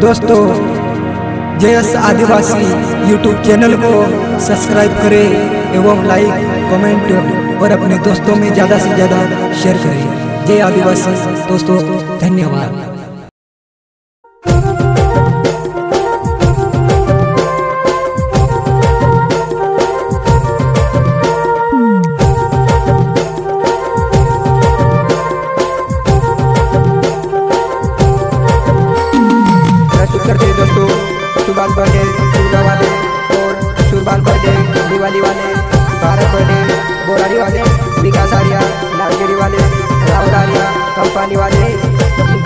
दोस्तों जयस Adivasi YouTube channel को subscribe करें एवं लाइक कमेंट और अपने दोस्तों में ज़्यादा से ज़्यादा शेयर करें। जय आदिवासी दोस्तों, धन्यवाद। कंपनी वाले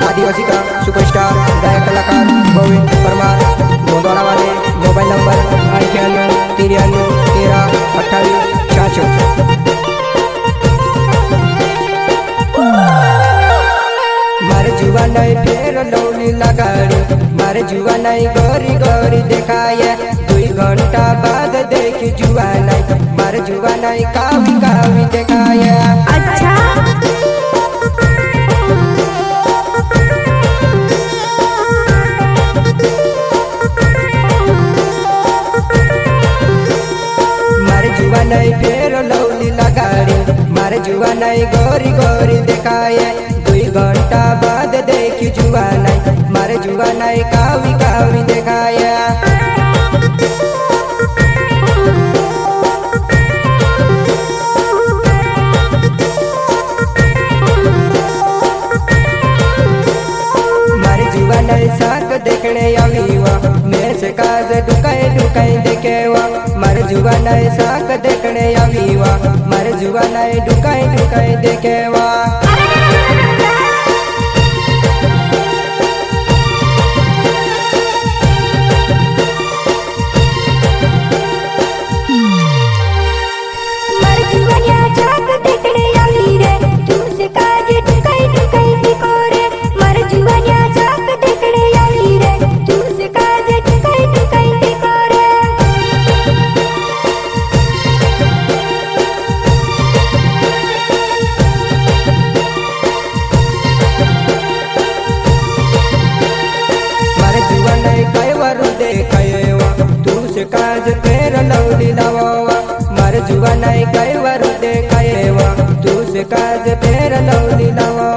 आदिवासी का सुपरस्टार, गायक, कलाकार, गोविंद परमार गोंदवाड़ा वाले मोबाइल नंबर अठानवे तिरानवे तेरह अट्ठाईस छाछठ मारे जुआ नहीं फेर लौली लगाड़ी, मारे जुआ नहीं गरी गरी देखाए दुई घंटा बाद देखी जुआ नहीं, मारे जुआ नहीं कावी कावी देखाए जुआ नहीं गोरी गोरी देखाए। दुई घंटा बाद देखी जुआ नहीं मारे जुआ नहीं कावी कावी देखाए। नहीं साक देखने आवीवा। मारे जुआ नहीं फेर लौली लावा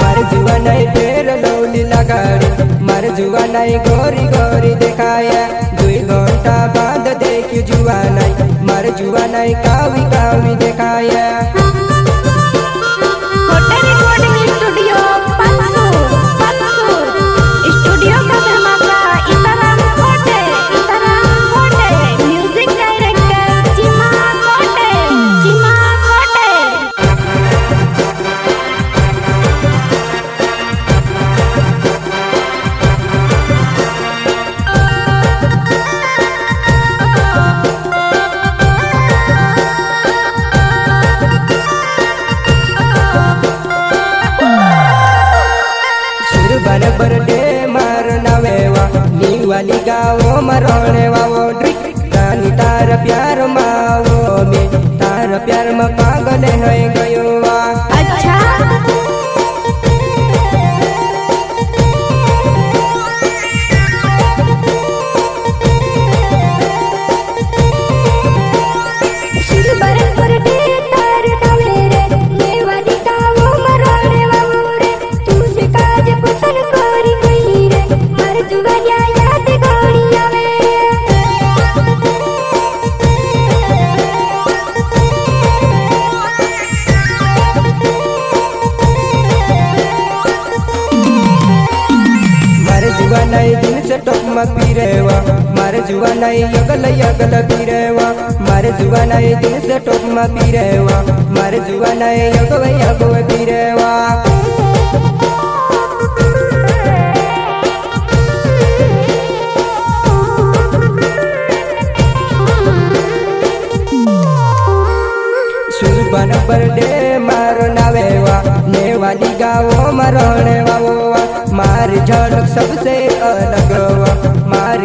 मारे जुआ नहीं फेर लौली लगाड़ी मारे जुआ नहीं गोरी गोरी देखाया। दुई घंटा बाद देखी जुआ नहीं मारे जुआ नहीं कावी कावी देखाया। बर बरडे मार नवेवा नीवाली गावो मरोणे वावो ड्रिक रानी तार प्यार मावो में तार प्यार में पागल मारे जुआ नहीं यगल यगल पीरेवा मारे जुआ नहीं दिन से टोक में पीरेवा मारे जुआ नहीं यगव यगव पीरेवा સુરબન બરડે મારો નાવેવા નેવાલી ગાવો મરણે વાવો મારી ઝલક સબસે અલગ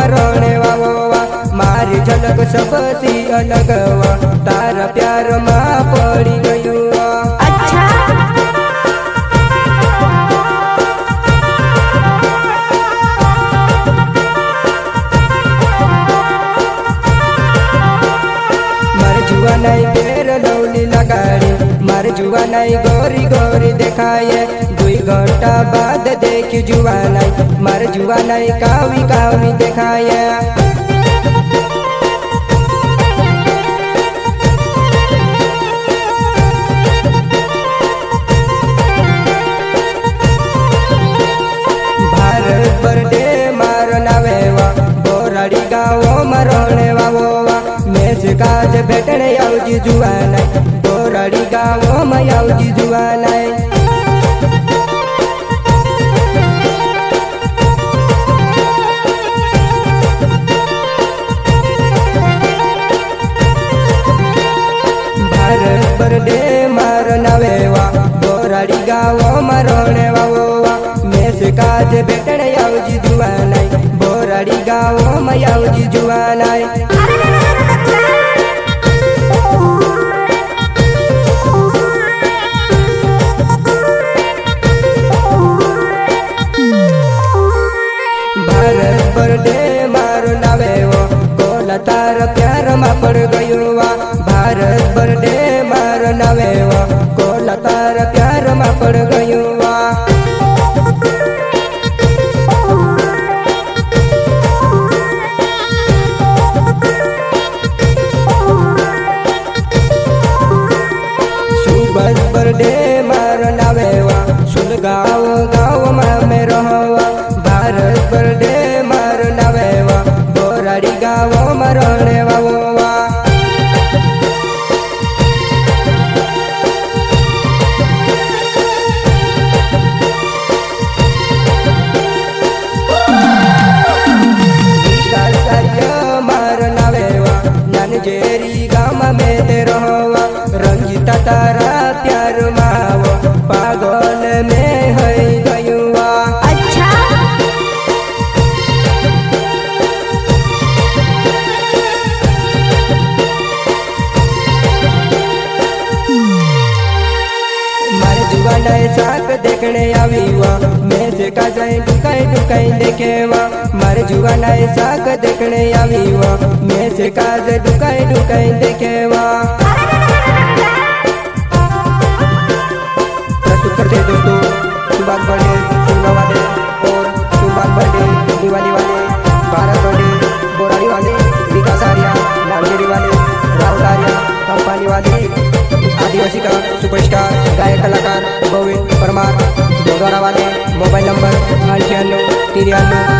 गावो मरोणे वावोवा मारी झलक सबसी अलगवा तारा प्यार मा मर जुआ नहीं गोरी गोरी देखाए। दुई घंटा बाद देखी जुआ नहीं मर जुआ नहीं कावी कावी देखाए। भारत बरडे मार गावो मरोणे वावोवा मेज काज भेटणे यावजी जुआ नाही बोराडी गावो म यावजी जुआ नाही भारत बरडे मार नावेवा बोराडी गावो मेज काज भेटणे માં પડ ગયો ભારત બરડે મારો નાવેવો मन में है गयुआ अच्छा। मारे जुगान साक देखने आवीवा। मैं से का जाए टुकाई टुकाई देखेवा। मारे नए साक देखने आवीवा। मैं से का जाए टुकाई टुकाई देखेवा।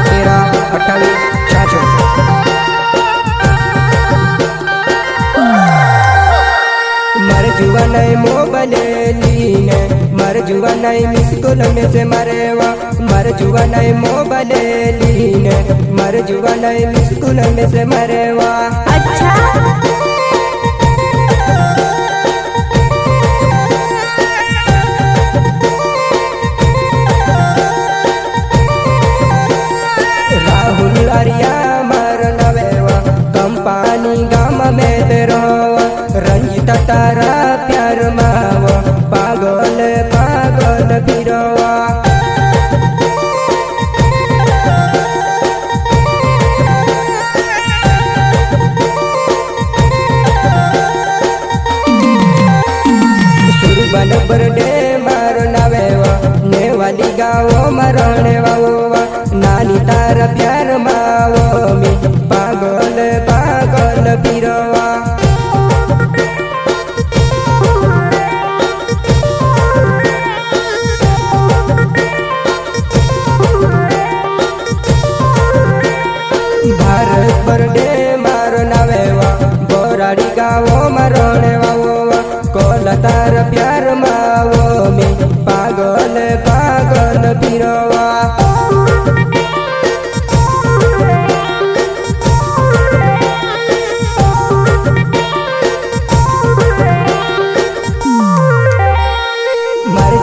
तेरह जुआ नहीं मोबाइल लीने मर जुआ नहीं मिस से मरेवा। मर जुआ नहीं मोबाइल लीने मर जुआ नहीं मिस कॉल में से मरेवा। अच्छा। गाओ मरने वालों नानी तार प्यार मावो मैं पागल पागल पीरवा। भारत पर डे मारना वेवा बोराड़ी गाओ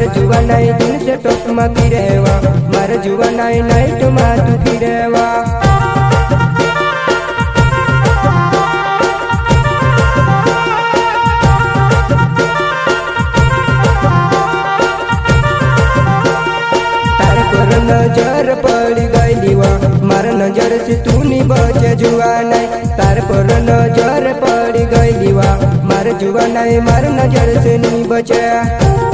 मार जुआ नई दिन से टोप में फिरेवा मार जुआ नई नाइट में तू फिरेवा नज़र पड़ी गई मार नज़र से तू नहीं बचे जुआ नहीं तार पर नज़र पड़ी गई मार जुआ नहीं मार नज़र से नहीं बचे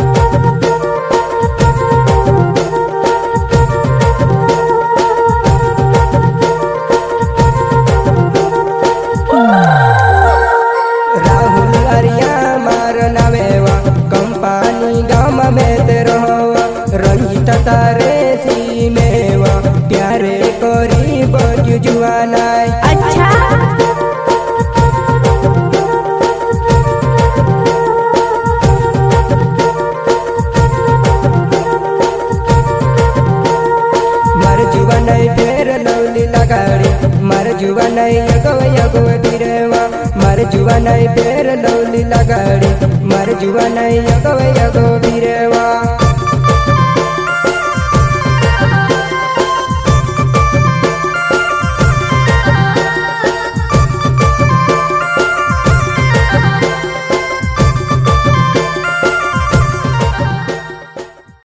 तारे सीमेवा प्यारे कोरी बोजु जुआनाय अच्छा। मर जुआन ढेर लवली लगाड़ी मर जुआ यगव यगव दिरेवा मर जुआन ढेर लवली लगाड़ी मर जुआन यगव यगव दिरेवा